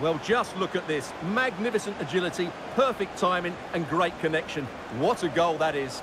Well, just look at this. Magnificent agility, perfect timing and great connection. What a goal that is.